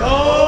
Oh!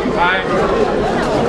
Vai.